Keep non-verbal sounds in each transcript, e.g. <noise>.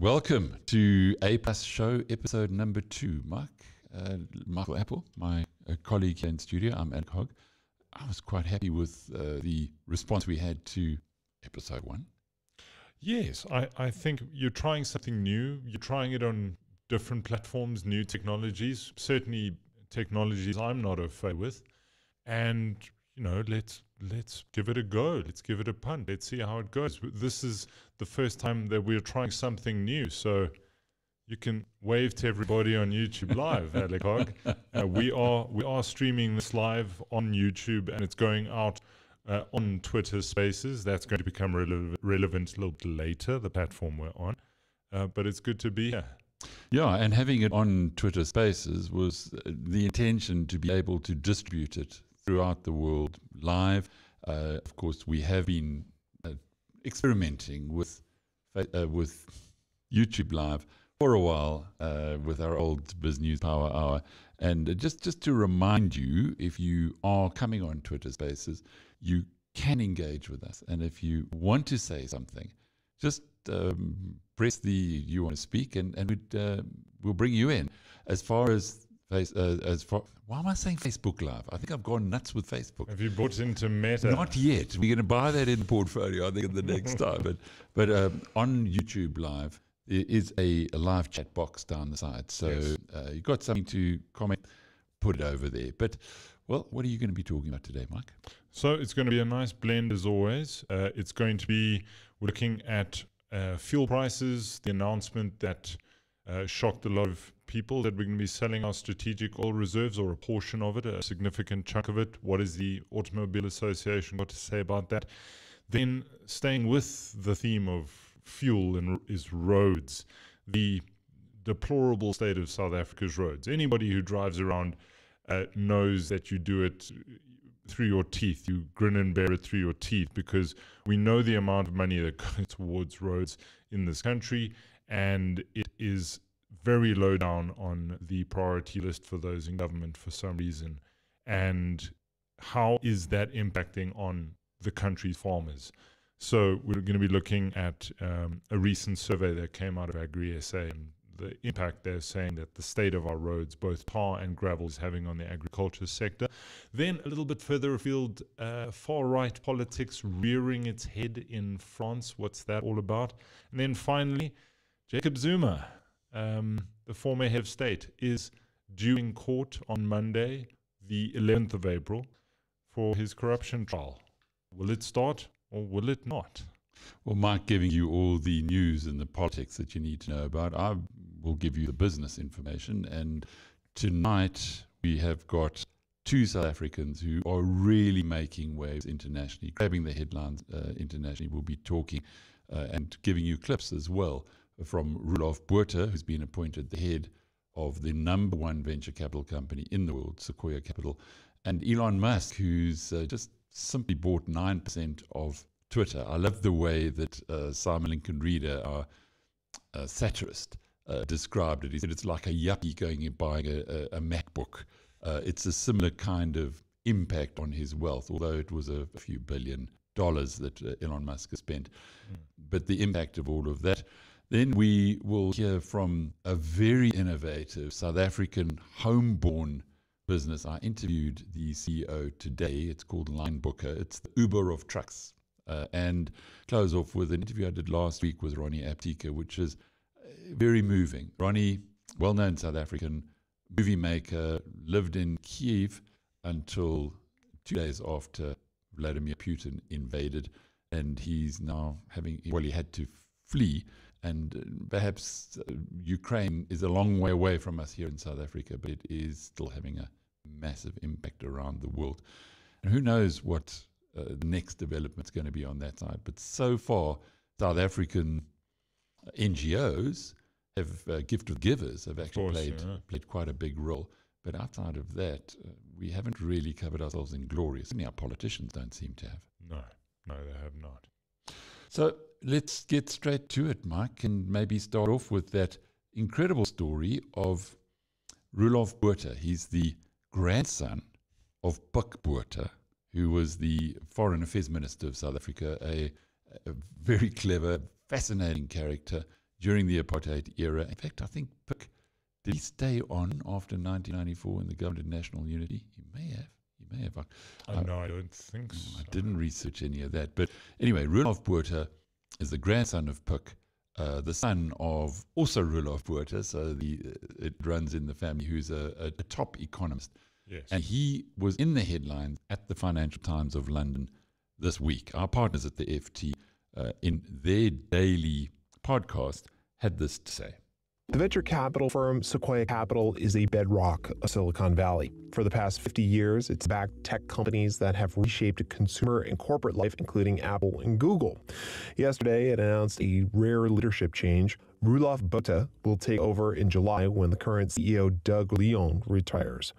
Welcome to A Plus Show, episode number two. Mark, uh, Michael Appel, my uh, colleague here in studio, I'm Ed Hogg. I was quite happy with uh, the response we had to episode one. Yes, I, I think you're trying something new. You're trying it on different platforms, new technologies, certainly technologies I'm not afraid with. And, you know, let's let's give it a go. Let's give it a punt. Let's see how it goes. This is the first time that we're trying something new. So you can wave to everybody on YouTube live, <laughs> Alec Hogg. Uh, we are we are streaming this live on YouTube and it's going out uh, on Twitter Spaces. That's going to become rele- relevant a little bit later, the platform we're on. Uh, but it's good to be here. Yeah, and having it on Twitter Spaces was uh, the intention to be able to distribute it throughout the world live. Uh, of course, we have been uh, experimenting with uh, with YouTube Live for a while uh, with our old BizNews Power Hour. And just, just to remind you, if you are coming on Twitter Spaces, you can engage with us. And if you want to say something, just um, press the you want to speak, and and we'd, uh, we'll bring you in. As far as face, uh, as far why am I saying Facebook Live? I think I've gone nuts with Facebook. Have you bought into Meta? Not yet. We're going to buy that in the portfolio. I think in the next <laughs> time. But but um, on YouTube Live there is a, a, live chat box down the side. So yes. uh, you've got something to comment, put it over there. But well, what are you going to be talking about today, Mike? So it's going to be a nice blend as always. Uh, it's going to be looking at uh, fuel prices, the announcement that uh, shocked a lot of people that we're going to be selling our strategic oil reserves or a portion of it, a significant chunk of it. What is the Automobile Association got to say about that? Then, staying with the theme of fuel and is roads, the deplorable state of South Africa's roads. Anybody who drives around uh, knows that you do it through your teeth. You grin and bear it through your teeth because we know the amount of money that <laughs> goes towards roads in this country, and it is very low down on the priority list for those in government for some reason. And how is that impacting on the country's farmers? So we're going to be looking at um, a recent survey that came out of Agri SA and the impact they're saying that the state of our roads, both tar and gravel, is having on the agriculture sector. Then a little bit further afield, uh, far right politics rearing its head in France. What's that all about? And then finally, Jacob Zuma um, the former head of state, is due in court on Monday, the 11th of April, for his corruption trial. Will it start or will it not? Well, Mike, giving you all the news and the politics that you need to know about, I will give you the business information. And tonight we have got two South Africans who are really making waves internationally, grabbing the headlines uh, internationally. We'll be talking uh, and giving you clips as well from Roelof Botha, who's been appointed the head of the number one venture capital company in the world, Sequoia Capital, and Elon Musk, who's uh, just simply bought 9% of Twitter. I love the way that uh, Simon Lincoln Reader, our uh, satirist, uh, described it. He said it's like a yuppie going and buying a, a, a MacBook. Uh, it's a similar kind of impact on his wealth, although it was a, a few billion dollars that uh, Elon Musk has spent. Mm. But the impact of all of that. Then we will hear from a very innovative South African homeborn business. I interviewed the CEO today. It's called Line Booker. It's the Uber of trucks. Uh, and close off with an interview I did last week with Ronnie Apteker, which is uh, very moving. Ronnie, well known South African movie maker, lived in Kyiv until two days after Vladimir Putin invaded. And he's now having, well, he had to flee and uh, perhaps uh, Ukraine is a long way away from us here in South Africa, but it is still having a massive impact around the world. And who knows what uh, the next development is going to be on that side. But so far, South African NGOs have uh, gift of givers have actually course, played yeah. played quite a big role. But outside of that, uh, we haven't really covered ourselves in glory. Certainly, our politicians don't seem to have. No, no, they have not. So let's get straight to it, Mike, and maybe start off with that incredible story of Roelof Botha. He's the grandson of Pik Botha, who was the Foreign Affairs Minister of South Africa, a, a very clever, fascinating character, during the apartheid era. In fact, I think Pik did he stay on after 1994 in the government of national unity? He may have. He may have. I, uh, no, I don't think so. I didn't research any of that. But anyway, Roelof Botha is the grandson of Pik, uh, the son of also Roelof Botha. So the, uh, it runs in the family, who's a, a, a top economist. Yes. And he was in the headlines at the Financial Times of London this week. Our partners at the FT, uh, in their daily podcast, had this to say. The venture capital firm Sequoia Capital is a bedrock of Silicon Valley. For the past 50 years, it's backed tech companies that have reshaped consumer and corporate life, including Apple and Google. Yesterday, it announced a rare leadership change. Roelof Botha will take over in July when the current CEO Doug Leone retires.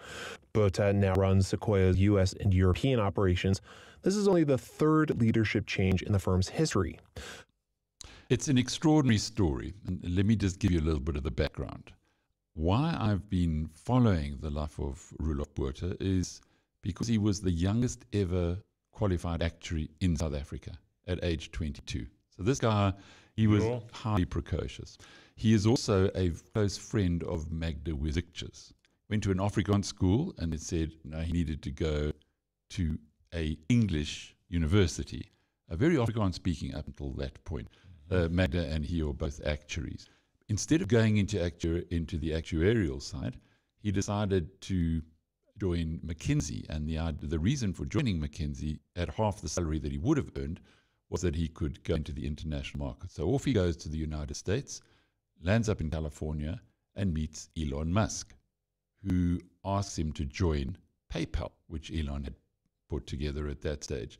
Botha now runs Sequoia's U.S. and European operations. This is only the third leadership change in the firm's history. It's an extraordinary story. And let me just give you a little bit of the background. Why I've been following the life of Roelof Botha is because he was the youngest ever qualified actuary in South Africa at age 22. So this guy, he was sure. highly precocious. He is also a close friend of Magda Wierzycka's. Went to an Afrikaans school and it said no, he needed to go to a English university, a very Afrikaans speaking up until that point uh, Magda and he are both actuaries. Instead of going into, actu- into the actuarial side, he decided to join McKinsey. And the, the reason for joining McKinsey at half the salary that he would have earned was that he could go into the international market. So off he goes to the United States, lands up in California, and meets Elon Musk, who asks him to join PayPal, which Elon had put together at that stage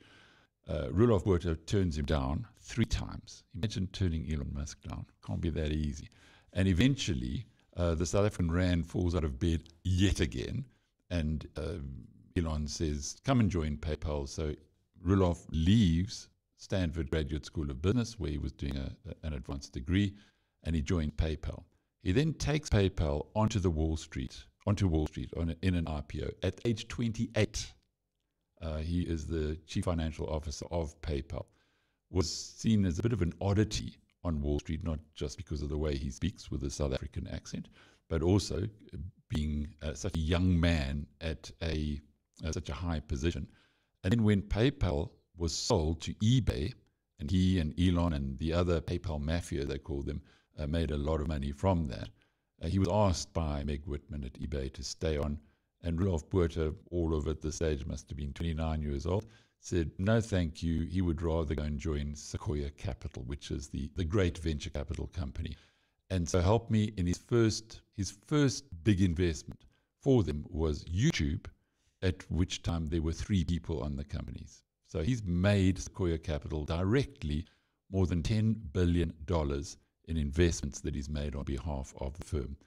uh, Roelof Botha turns him down three times. Imagine turning Elon Musk down. Can't be that easy. And eventually, uh, the South African Rand falls out of bed yet again. And uh, Elon says, come and join PayPal. So Roelof leaves Stanford Graduate School of Business, where he was doing a, an advanced degree, and he joined PayPal. He then takes PayPal onto the Wall Street, onto Wall Street on a, in an IPO at age 28. Uh, he is the chief financial officer of PayPal. Was seen as a bit of an oddity on Wall Street, not just because of the way he speaks with a South African accent, but also being uh, such a young man at a uh, such a high position. And then when PayPal was sold to eBay, and he and Elon and the other PayPal mafia, they called them, uh, made a lot of money from that. Uh, he was asked by Meg Whitman at eBay to stay on and Roelof Botha, all of at the stage must have been 29 years old, said, no, thank you. He would rather go and join Sequoia Capital, which is the, the great venture capital company. And so helped me in his first, his first big investment for them was YouTube, at which time there were three people on the companies. So he's made Sequoia Capital directly more than $10 billion in investments that he's made on behalf of the firm.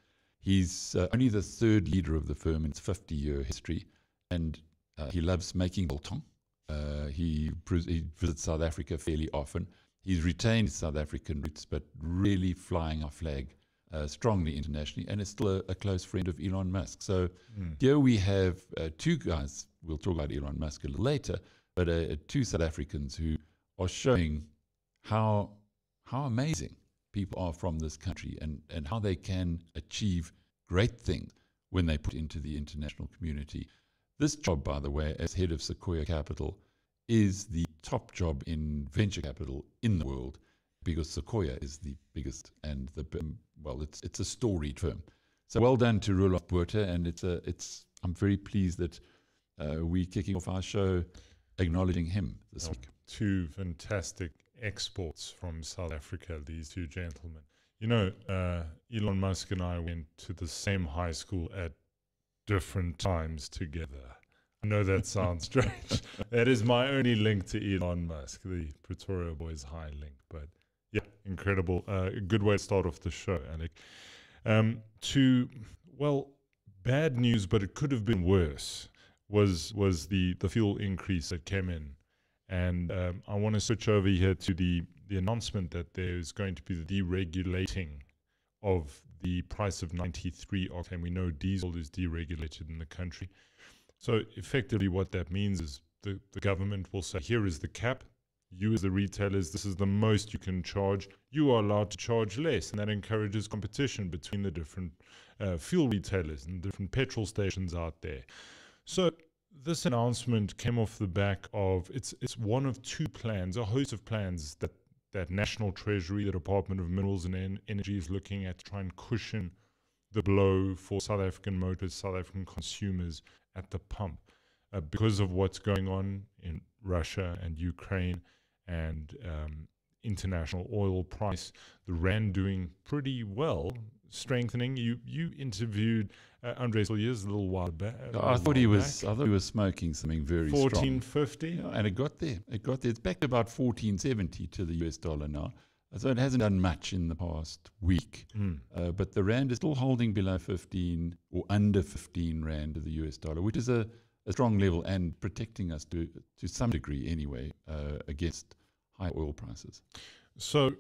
He's uh, only the third leader of the firm in its 50 year history, and uh, he loves making biltong. Uh, he, he, visits South Africa fairly often. He's retained South African roots, but really flying our flag uh, strongly internationally, and is still a, a, close friend of Elon Musk. So mm. here we have uh, two guys. We'll talk about Elon Musk a little later, but uh, two South Africans who are showing how how amazing people are from this country and, and how they can achieve great things when they put into the international community. This job, by the way, as head of Sequoia Capital, is the top job in venture capital in the world because Sequoia is the biggest and the well, it's it's a storied firm. So well done to Roelof Botha, and it's a it's I'm very pleased that uh, we're kicking off our show acknowledging him this oh, week. Two fantastic exports from South Africa, these two gentlemen. You know, uh, Elon Musk and I went to the same high school at different times together. I know that sounds <laughs> strange. that is my only link to Elon Musk, the Pretoria Boys High link. But yeah, incredible. Uh, good way to start off the show, Alec. Um, to, well, bad news, but it could have been worse, was was the, the fuel increase that came in and um, I want to switch over here to the, the announcement that there's going to be the deregulating of the price of 93 octane. We know diesel is deregulated in the country. So effectively what that means is the, the government will say, here is the cap. you as the retailers, this is the most you can charge. You are allowed to charge less, and that encourages competition between the different uh, fuel retailers and different petrol stations out there. So this announcement came off the back of it's it's one of two plans, a host of plans that that National Treasury, the Department of Minerals and en- Energy is looking at to try and cushion the blow for South African motorists, South African consumers at the pump. Uh, because of what's going on in Russia and Ukraine and um, international oil price, the rand doing pretty well, strengthening. You you interviewed uh, Andre Cilliers a little while back. I thought he was. Back. I thought he was smoking something very fourteen fifty, yeah, and it got there. It got there. It's back to about fourteen seventy to the US dollar now. So it hasn't done much in the past week, mm. uh, but the rand is still holding below fifteen or under fifteen rand to the US dollar, which is a, a strong level and protecting us to to some degree anyway uh, against high oil prices. So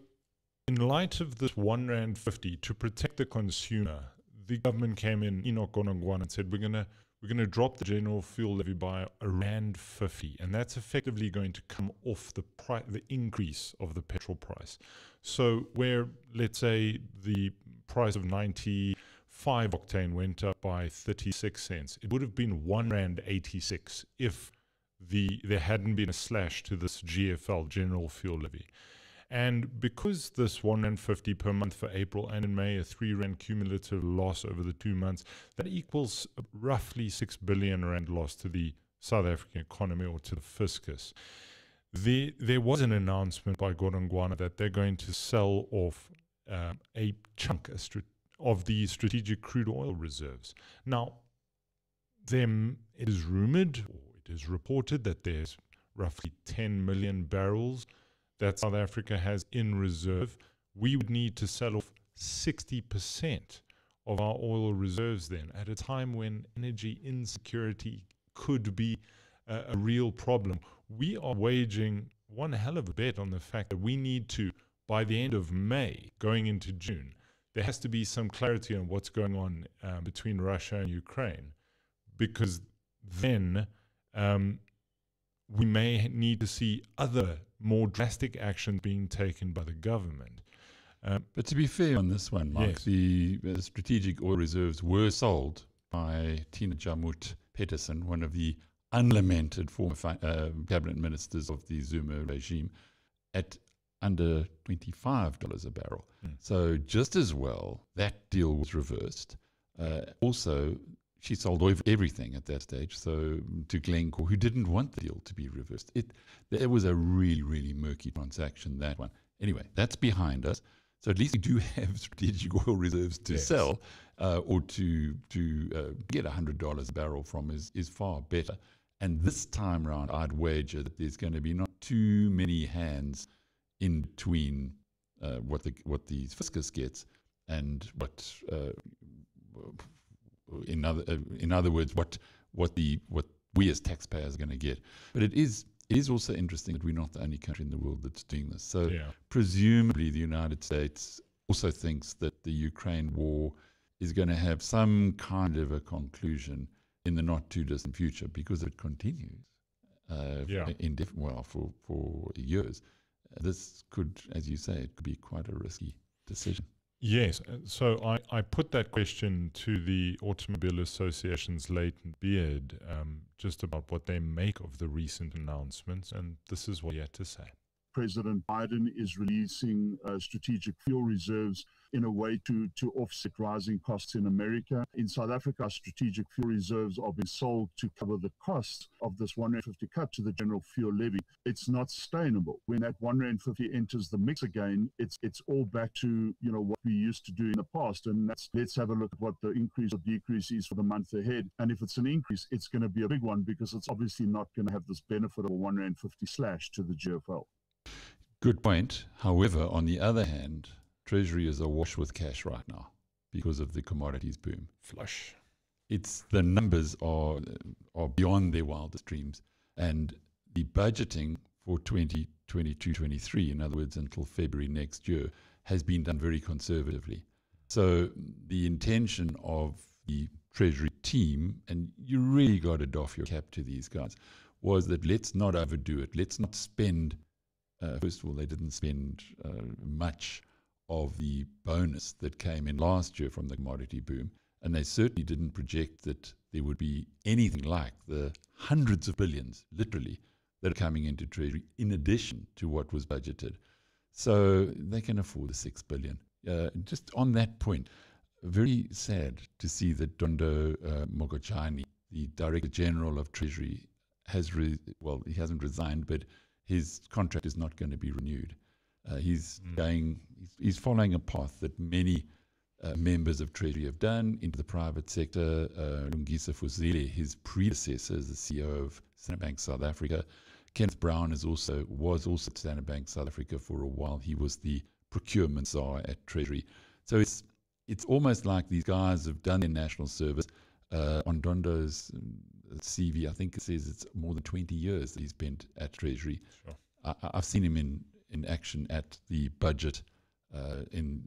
in light of this one rand fifty to protect the consumer, the government came in Enoch Godongwana and said we're gonna we're gonna drop the general fuel levy by a rand fifty, and that's effectively going to come off the price, the increase of the petrol price. So where let's say the price of ninety five octane went up by thirty six cents, it would have been one rand eighty six if the there hadn't been a slash to this GFL general fuel levy. And because this one rand fifty per month for April and in May, a three rand cumulative loss over the two months, that equals roughly six billion rand loss to the South African economy or to the fiscus. There, there was an announcement by Godongwana that they're going to sell off um, a chunk of the strategic crude oil reserves. Now, them, it is rumored or it is reported that there's roughly 10 million barrels that South Africa has in reserve, we would need to sell off 60% of our oil reserves then at a time when energy insecurity could be a, a real problem. We are waging one hell of a bet on the fact that we need to, by the end of May, going into June, there has to be some clarity on what's going on uh, between Russia and Ukraine, because then um, we may need to see other more drastic action being taken by the government. Um, but to be fair on this one, Mike, yes. the, the, strategic oil reserves were sold by Tina Jamut Peterson, one of the unlamented former uh, cabinet ministers of the Zuma regime, at under $25 a barrel. Mm. So just as well, that deal was reversed. Uh, also, she sold everything at that stage. So to Glencore, who didn't want the deal to be reversed, it it was a really really murky transaction. That one. Anyway, that's behind us. So at least we do <laughs> have strategic oil reserves to yes. sell, uh, or to to uh, get hundred dollars a barrel from is is far better. And this time around, I'd wager that there's going to be not too many hands in between uh, what the what the fiscus gets and what uh, in other uh, in other words, what what the what we as taxpayers are going to get. But it is it is also interesting that we're not the only country in the world that's doing this. So yeah. presumably the United States also thinks that the Ukraine war is going to have some kind of a conclusion in the not too distant future because it continues uh, yeah. indif- well for for years. Uh, this could, as you say, it could be quite a risky decision. Yes. Uh, so I, I put that question to the Automobile Association's Layton Beard um, just about what they make of the recent announcements, and this is what he had to say. President Biden is releasing uh, strategic fuel reserves in a way to, to offset rising costs in America. In South Africa, strategic fuel reserves are being sold to cover the costs of this 150 cut to the general fuel levy. It's not sustainable. When that 150 enters the mix again, it's it's all back to you know what we used to do in the past. And that's let's have a look at what the increase or decrease is for the month ahead. And if it's an increase, it's going to be a big one because it's obviously not going to have this benefit of a 1 Rand 50 slash to the GFL. Good point. However, on the other hand, Treasury is awash with cash right now because of the commodities boom. Flush. It's the numbers are are beyond their wildest dreams, and the budgeting for 2022-23, in other words, until February next year, has been done very conservatively. So the intention of the Treasury team, and you really got to doff your cap to these guys, was that let's not overdo it. Let's not spend Uh, first of all, they didn't spend uh, much of the bonus that came in last year from the commodity boom. And they certainly didn't project that there would be anything like the hundreds of billions, literally, that are coming into Treasury in addition to what was budgeted. So they can afford the six billion. Uh, just on that point, very sad to see that Dondo uh, Mogajane, the Director General of Treasury, has re- well, he hasn't resigned, but his contract is not going to be renewed. Uh, he's mm. going, he's, following a path that many uh, members of Treasury have done into the private sector. Uh, Lungisa Fuzile, his predecessor as the CEO of Standard Bank South Africa, Kenneth Brown is also was also at Standard Bank South Africa for a while. He was the procurement czar at Treasury. So it's it's almost like these guys have done their national service. Uh, on Dondo's uh, CV, I think it says it's more than 20 years that he's spent at Treasury. Sure. I, have seen him in, in action at the budget, uh, in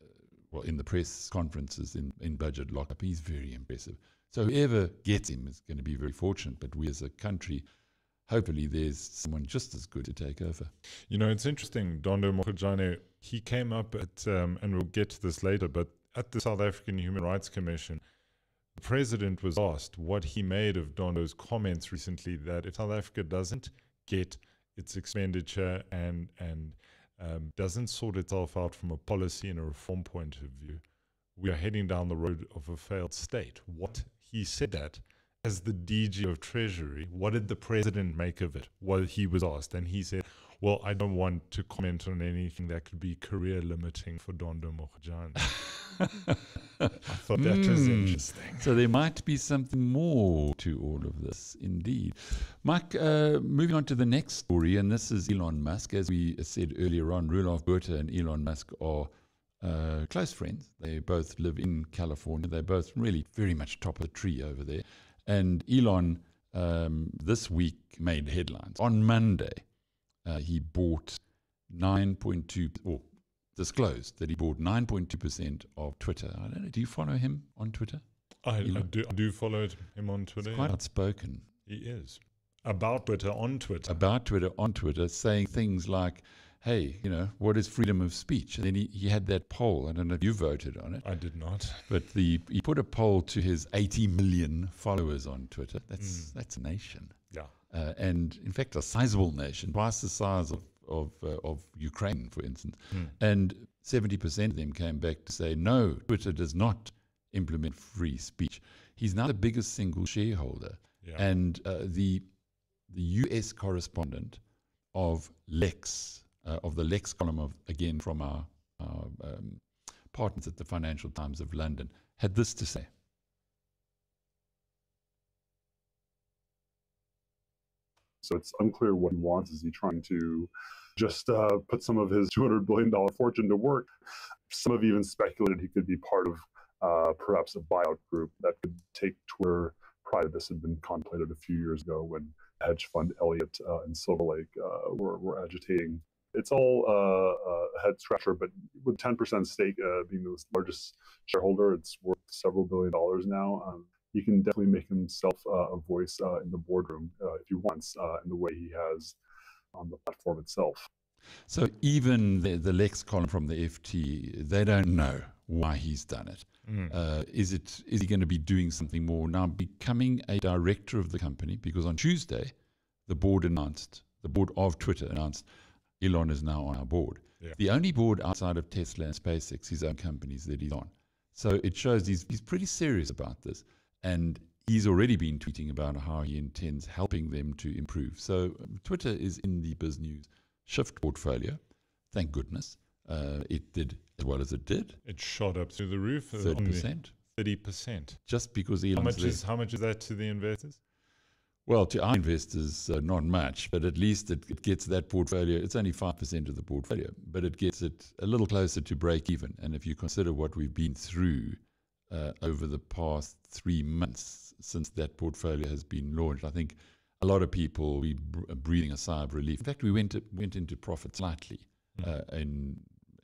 uh, well, in the press conferences, in, in budget lockup. He's very impressive. So whoever gets him is going to be very fortunate. But we as a country, hopefully there's someone just as good to take over. You know, it's interesting. Dondo Mogajane, he came up at, um, and we'll get to this later, but at the South African Human Rights Commission, the president was asked what he made of Dondo's comments recently that if South Africa doesn't get its expenditure and and um, doesn't sort itself out from a policy and a reform point of view, we are heading down the road of a failed state. What he said that as the DG of Treasury, what did the president make of it? Well, he was asked, and he said, well, I don't want to comment on anything that could be career limiting for Dondo Mogajane. <laughs> I thought that mm. was hmm. interesting. So there might be something more to all of this, indeed. Mike, uh, moving on to the next story, and this is Elon Musk. As we said earlier on, Roelof Botha and Elon Musk are uh, close friends. They both live in California. They're both really very much top of the tree over there. And Elon um, this week made headlines. On Monday, uh, he bought 9.2, or disclosed that he bought 9.2% of Twitter. I don't know. Do you follow him on Twitter? I, I do, I do follow him on Twitter. He's quite outspoken. He is. About Twitter on Twitter. About Twitter on Twitter, saying things like, hey, you know, what is freedom of speech? And then he, he had that poll. I don't know if you voted on it. I did not. But the he put a poll to his 80 million followers on Twitter. That's mm. that's a nation. Uh, and in fact, a sizable nation, twice the size of of, uh, of Ukraine, for instance. Mm. And 70% of them came back to say, no, Twitter does not implement free speech. He's now the biggest single shareholder. Yeah. And uh, the, the US correspondent of Lex, uh, of the Lex column of again from our, our um, partners at the Financial Times of London, had this to say. So it's unclear what he wants. Is he trying to just uh, put some of his $200 billion fortune to work? Some have even speculated he could be part of uh, perhaps a buyout group that could take Twitter private. This had been contemplated a few years ago when hedge fund Elliott uh, and Silver Lake uh, were, were agitating it's all uh, a head scratcher, but with 10% stake uh, being the largest shareholder, it's worth several billion dollars now. Um, he can definitely make himself uh, a voice uh, in the boardroom uh, if he wants, uh, in the way he has on the platform itself. So even the, the Lex column from the FT, they don't know why he's done it. Mm. is it is he going to be doing something more now, becoming a director of the company? Because on Tuesday, the board announced, the board of Twitter announced Elon is now on our board. Yeah. The only board outside of Tesla and SpaceX, his own companies that he's on. So it shows he's, he's pretty serious about this. And he's already been tweeting about how he intends helping them to improve. So um, Twitter is in the BizNews Shift portfolio. Thank goodness. Uh, it did as well as it did. It shot up through the roof. Uh, Thirty percent. Thirty percent. Just because Elon's how much there. is how much is that to the investors? Well, to our investors, uh, not much, but at least it, it gets that portfolio. It's only 5% of the portfolio, but it gets it a little closer to break even. And if you consider what we've been through uh, over the past three months since that portfolio has been launched, I think a lot of people we are breathing a sigh of relief. In fact, we went, to, went into profit slightly hmm. uh, in,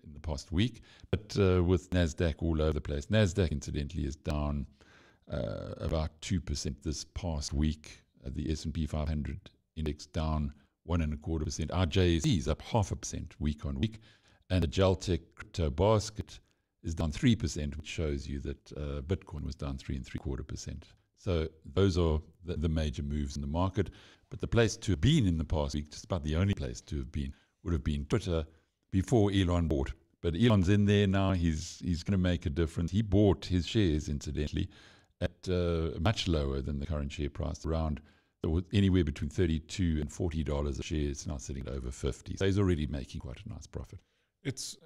in the past week, but uh, with NASDAQ all over the place. NASDAQ, incidentally, is down uh, about 2% this past week uh, the S&P 500 index down one and a quarter percent. Our JSE is up half a percent week on week, and the Geltec crypto basket is down three percent, which shows you that uh, Bitcoin was down three and three quarter percent. So those are the, the major moves in the market. But the place to have been in the past week, just about the only place to have been, would have been Twitter before Elon bought. But Elon's in there now. He's he's going to make a difference. He bought his shares, incidentally, at uh, much lower than the current share price, around anywhere between thirty-two and forty dollars a share. It's now sitting at over fifty. So he's already making quite a nice profit. It's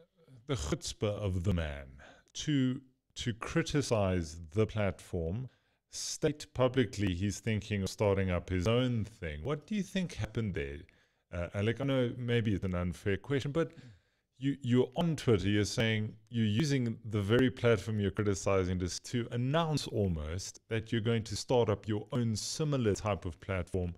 the chutzpah of the man to to criticize the platform, state publicly he's thinking of starting up his own thing. What do you think happened there, uh, Alec? I know maybe it's an unfair question, but you you're on Twitter, you're saying you're using the very platform you're criticizing this to announce almost that you're going to start up your own similar type of platform.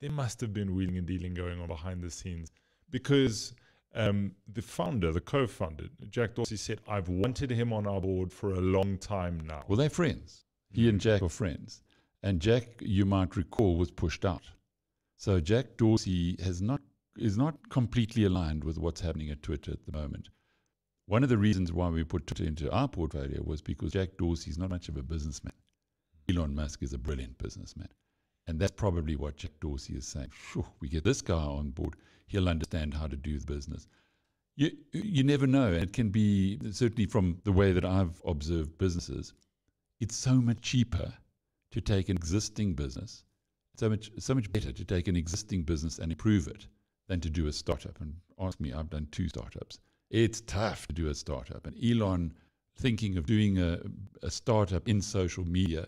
There must have been wheeling and dealing going on behind the scenes because um, the founder, the co-founder, Jack Dorsey said, "I've wanted him on our board for a long time now." Well, they're friends. He and Jack are friends, and Jack, you might recall, was pushed out. So Jack Dorsey has not is not completely aligned with what's happening at Twitter at the moment. One of the reasons why we put Twitter into our portfolio was because Jack Dorsey is not much of a businessman. Elon Musk is a brilliant businessman. And that's probably what Jack Dorsey is saying. we get this guy on board, he'll understand how to do the business. You, you never know. It can be, certainly from the way that I've observed businesses, it's so much cheaper to take an existing business, so much, so much better to take an existing business and improve it than to do a startup. And ask me, I've done two startups. It's tough to do a startup. And Elon, thinking of doing a, a startup in social media,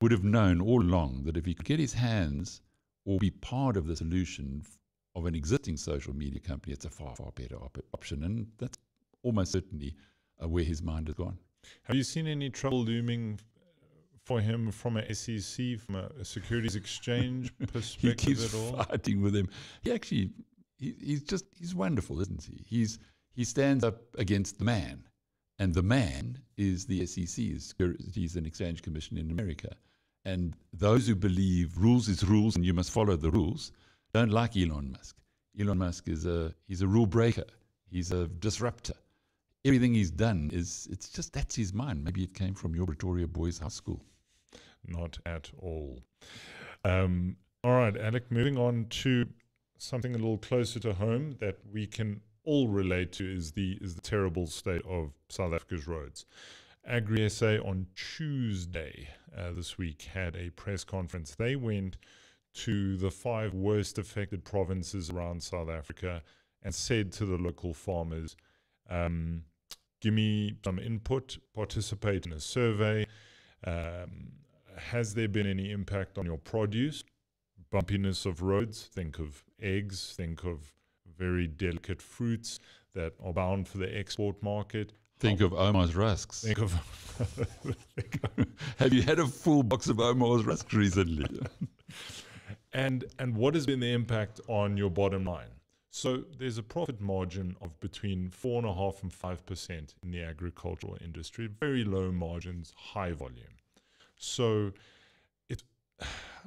would have known all along that if he could get his hands or be part of the solution of an existing social media company, it's a far, far better op- option. And that's almost certainly uh, where his mind has gone. Have you seen any trouble looming for him from a SEC, from a, Securities Exchange <laughs> perspective he keeps at all? fighting with him. He actually he, he's just he's wonderful, isn't he? He's he stands up against the man, and the man is the SEC, the Securities and Exchange Commission in America. And those who believe rules is rules and you must follow the rules don't like Elon Musk. Elon Musk is a he's a rule breaker. He's a disruptor. Everything he's done is it's just that's his mind. Maybe it came from your Pretoria Boys High School. Not at all. Um, all right, Alec. Moving on to something a little closer to home that we can all relate to is the is the terrible state of South Africa's roads. Agri SA on Tuesday uh, this week had a press conference. They went to the five worst affected provinces around South Africa and said to the local farmers, um, "Give me some input. Participate in a survey. Um, has there been any impact on your produce? Bumpiness of roads. Think of eggs, think of very delicate fruits that are bound for the export market. Think of Ouma's rusks. Think of. <laughs> <laughs> Have you had a full box of Ouma's rusks recently? <laughs> and and what has been the impact on your bottom line? So there's a profit margin of between four and a half and five percent in the agricultural industry. Very low margins, high volume. So it <sighs>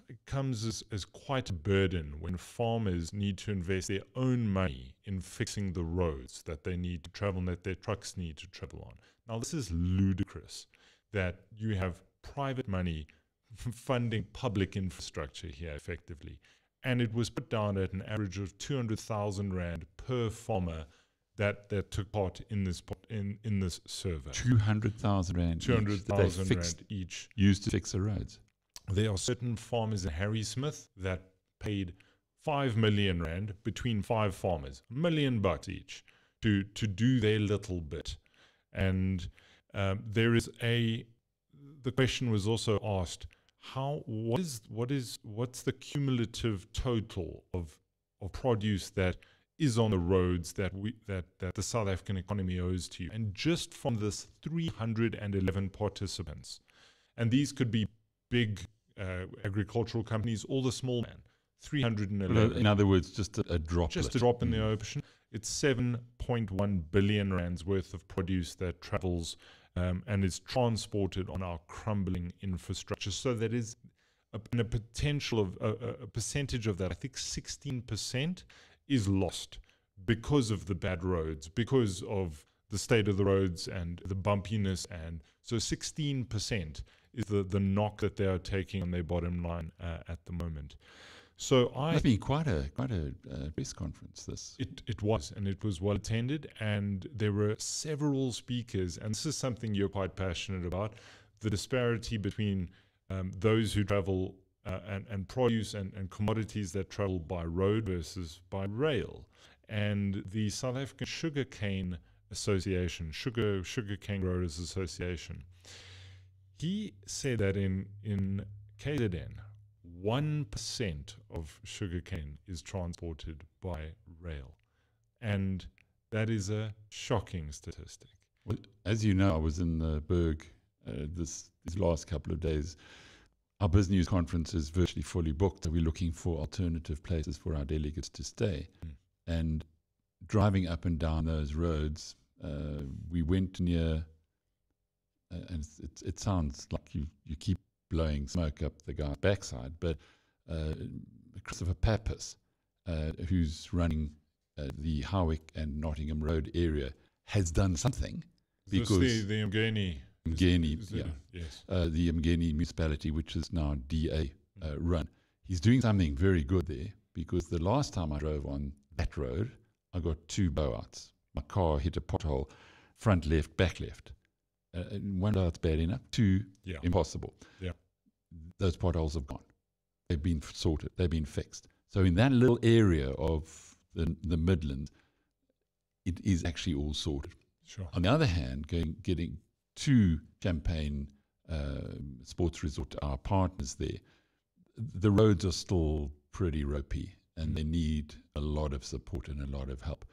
it comes as, as quite a burden when farmers need to invest their own money in fixing the roads that they need to travel and that their trucks need to travel on. Now, this is ludicrous that you have private money funding public infrastructure here effectively. And it was put down at an average of 200,000 Rand per farmer that, that took part in this in, in this survey. 200,000 Rand 200,000 Rand each. Used to fix the roads there are certain farmers in Harrismith that paid five million rand between five farmers, a million bucks each, to to do their little bit. And um, there is a the question was also asked how what is what is what's the cumulative total of of produce that is on the roads that we that that the South African economy owes to you and just from this 311 participants and these could be big uh, agricultural companies, all the small man. 311. In other words, just a, a drop. Just a drop in the mm. ocean. It's 7.1 billion rands worth of produce that travels um, and is transported on our crumbling infrastructure. So that is a, a potential of a, a percentage of that, I think 16% is lost because of the bad roads, because of the state of the roads and the bumpiness. And so 16% is the, the knock that they are taking on their bottom line uh, at the moment. So I It's been quite a quite a uh, press conference. This it, it was, and it was well attended, and there were several speakers, and this is something you're quite passionate about the disparity between um, those who travel uh, and, and produce and, and commodities that travel by road versus by rail. And the South African Sugarcane Association, Sugar Sugarcane Growers Association, he said that in, in KZN, 1% of sugarcane is transported by rail. And that is a shocking statistic. Well, as you know, I was in the Berg uh, this these last couple of days. Our BizNews conference is virtually fully booked, so we're looking for alternative places for our delegates to stay. Mm. And driving up and down those roads, uh, we went near, uh, and it, it sounds like you, you keep blowing smoke up the guy's backside, but uh, Christopher Pappas, uh, who's running uh, the Howick and Nottingham Road area, has done something Is because the, the Mgeni, Mgeni, is yeah, it- yes. uh, the Mgeni municipality, which is now DA uh, run. He's doing something very good there because the last time I drove on that road, I got two blowouts. My car hit a pothole, front left, back left. Uh, and one blowout's bad enough, two, Yeah. impossible. Yeah. Those potholes have gone. They've been sorted, they've been fixed. So in that little area of the, the Midlands, it is actually all sorted. Sure. On the other hand, going, getting to Champagne uh, Sports Resort, our partners there, the roads are still pretty ropey and they need a lot of support and a lot of help.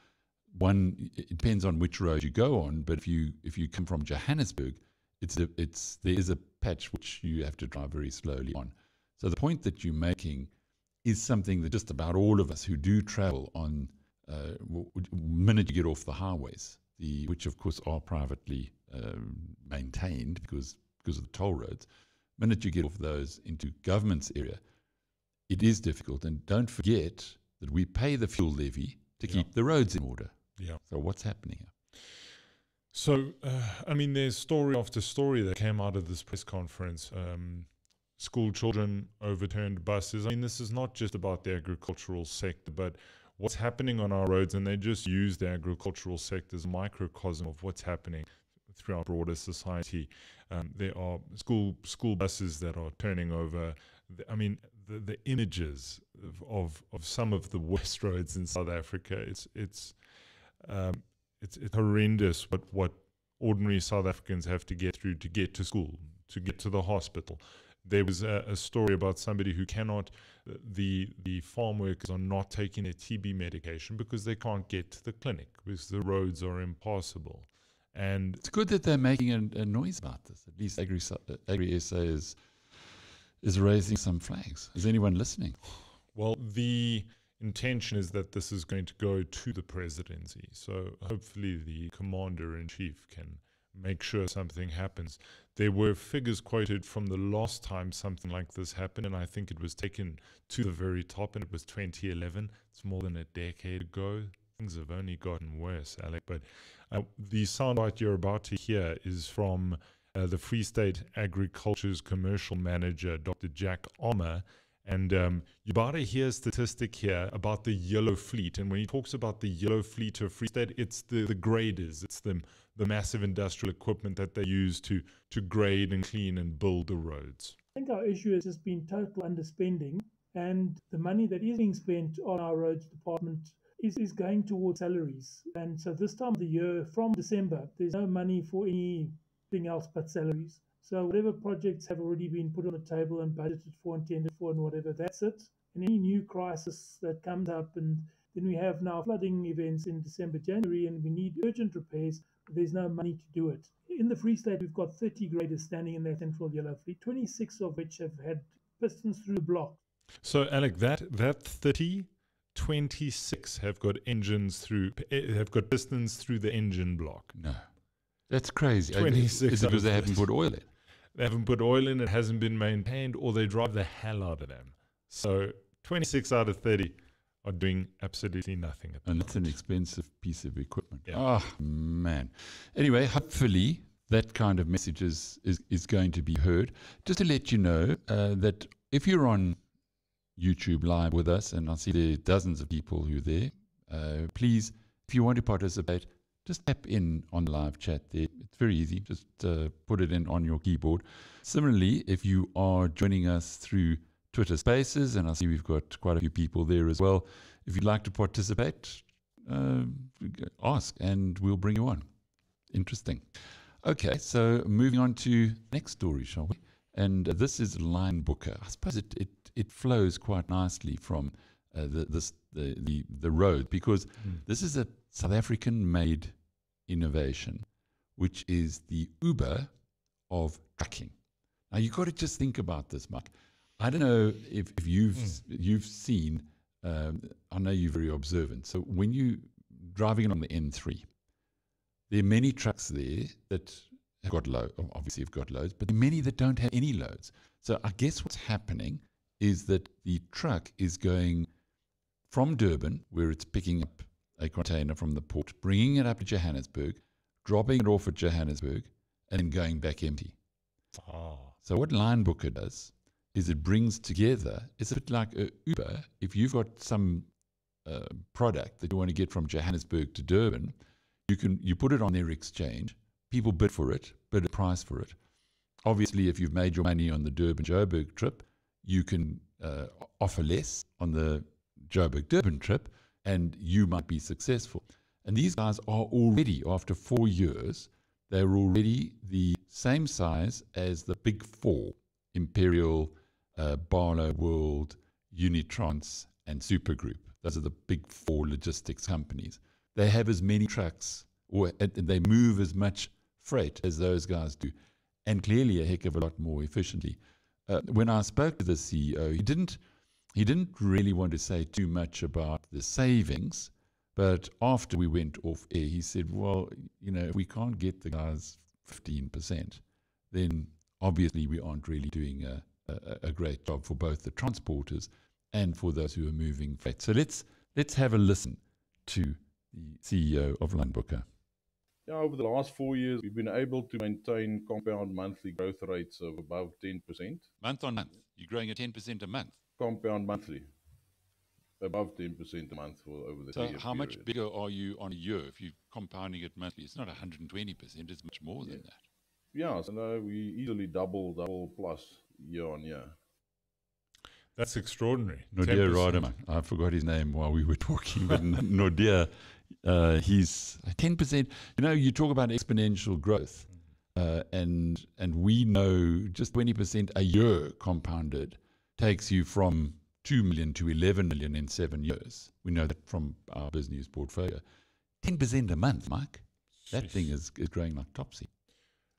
One, it depends on which road you go on, but if you if you come from Johannesburg, it's a, it's there is a patch which you have to drive very slowly on. So the point that you're making is something that just about all of us who do travel on uh, minute you get off the highways, the which of course are privately um maintained because because of the toll roads. Minute you get off those into government's area, it is difficult. And don't forget that we pay the fuel levy to Yeah. keep the roads in order. Yeah. So what's happening here? So, uh, I mean, there's story after story that came out of this press conference. Um, school children overturned buses. I mean, this is not just about the agricultural sector, but what's happening on our roads, and they just use the agricultural sector as a microcosm of what's happening throughout broader society. Um, there are school school buses that are turning over. I mean, the, the images of, of of some of the worst <laughs> roads in South Africa. It's it's um, it's, it's horrendous what, what ordinary South Africans have to get through to get to school, to get to the hospital. There was a, a story about somebody who cannot, the, the farm workers are not taking their TB medication because they can't get to the clinic because the roads are impassable. And It's good that they're making a, a noise about this. At least Agri, uh, Agri SA is is raising some flags. Is anyone listening? Well, the intention is that this is going to go to the presidency. So hopefully the commander in chief can make sure something happens. There were figures quoted from the last time something like this happened, and I think it was taken to the very top, and it was 2011. It's more than a decade ago. Things have only gotten worse, Alec. But uh, the soundbite you're about to hear is from uh, the Free State Agriculture's commercial manager, Dr. Jack Armour. And um, hear a statistic here about the yellow fleet. And when he talks about the yellow fleet of Free it's the, the graders, it's the, the massive industrial equipment that they use to, to grade and clean and build the roads. I think our issue has just been total underspending, and the money that is being spent on our roads department is, is going towards salaries. And so this time of the year, from December, there's no money for anything else but salaries. So whatever projects have already been put on the table and budgeted for, intended for, and whatever, that's it. And any new crisis that comes up, and then we have now flooding events in December, January, and we need urgent repairs. But There's no money to do it. In the Free State, we've got 30 graders standing in that central yellow fleet, 26 of which have had pistons through the block. So, Alec, that, that 30, 26 have got engines through, eh, have got pistons through the engine block. No. That's crazy. I- 26 Is it because they haven't put oil in? They haven't put oil in, it hasn't been maintained, or they drive the hell out of them. So 26 out of 30 are doing absolutely nothing. At the And it's an expensive piece of equipment. Yeah. Oh, man. Anyway, hopefully that kind of message is, is, is going to be heard. Just to let you know uh, that if you're on YouTube live with us, and I see there are dozens of people who are there, uh, please, if you want to participate, just tap in on live chat there. It's very easy. Just uh, put it in on your keyboard. Similarly, if you are joining us through Twitter Spaces, and I see we've got quite a few people there as well. If you'd like to participate, uh, ask and we'll bring you on. Interesting. Okay, so moving on to next story, shall we? And uh, this is Linebooker. I suppose it, it, it flows quite nicely from uh, the, this, the, the, the road because this is a South African made innovation, which is the Uber of trucking. Now, you've got to just think about this, Mark. I don't know if, if you've you've seen. Um, I know you're very observant. So when you driving on the N3, there are many trucks there that have got load. Obviously, have got loads, but there are many that don't have any loads. So I guess what's happening is that the truck is going from Durban, where it's picking up a container from the port, bringing it up to Johannesburg, dropping it off at Johannesburg, and then going back empty. Oh. So what Linebooker does is it brings together. It's a bit like a Uber. If you've got some uh, product that you want to get from Johannesburg to Durban, you can you put it on their exchange. People bid for it, bid a price for it. Obviously, if you've made your money on the Durban Joburg trip, you can uh, offer less on the Joburg Durban trip, and you might be successful. And these guys are already, after four years, they're already the same size as the big four Imperial, uh, Barloworld, Unitrans, and Supergroup. Those are the big four logistics companies. They have as many trucks, or they move as much freight as those guys do, and clearly a heck of a lot more efficiently. Uh, when I spoke to the CEO, he didn't he didn't really want to say too much about the savings, but after we went off air, he said, "Well, you know, if we can't get the guys fifteen percent, then obviously we aren't really doing a, a, a great job for both the transporters and for those who are moving freight." So let's let's have a listen to the CEO of Linebooker. Yeah, over the last four years, we've been able to maintain compound monthly growth rates of above 10%. Month on month, you're growing at ten percent a month. Compound monthly, above 10% a month for over the So three-year how much bigger are you on a year if you're compounding it monthly? It's not 120 percent; it's much more than that. Yeah, so now we easily double, double plus year on year. That's extraordinary. Nordia 10%. I forgot his name while we were talking, but N- <laughs> Nordia, uh, he's ten percent. You know, you talk about exponential growth, uh, and and we know just twenty percent a year compounded takes you from two million to eleven million in seven years. We know that from our business portfolio. Ten percent a month, Mike. That thing is, is growing like topsy.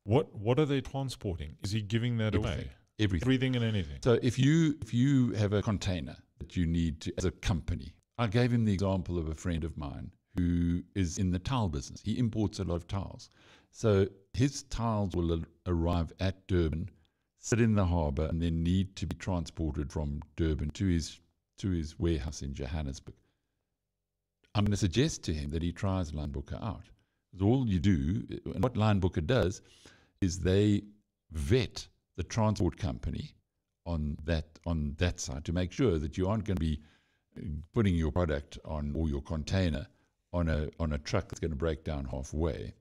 What What are they transporting? Is he giving that Everything. away? Everything. Everything and anything. So if you if you have a container that you need to as a company, I gave him the example of a friend of mine who is in the tile business. He imports a lot of tiles. So his tiles will arrive at Durban, sit in the harbour, and then need to be transported from Durban to his to his warehouse in Johannesburg. I'm going to suggest to him that he tries Linebooker out. all you do, and what Linebooker does, is they vet the transport company on that on that side to make sure that you aren't going to be uh, putting your product on or your container on a on a truck that's going to break down halfway.